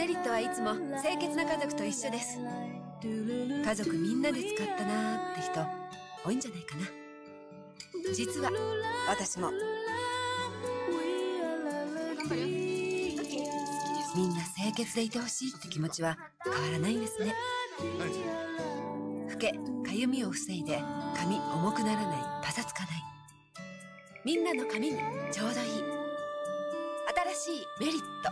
メリットはいつも清潔な家族と一緒です。家族みんなで使ったなーって人多いんじゃないかな。実は私も。みんな清潔でいてほしいって気持ちは変わらないんですね。老けかゆみを防いで髪重くならないパサつかない。みんなの髪にちょうどいい。新しいメリット。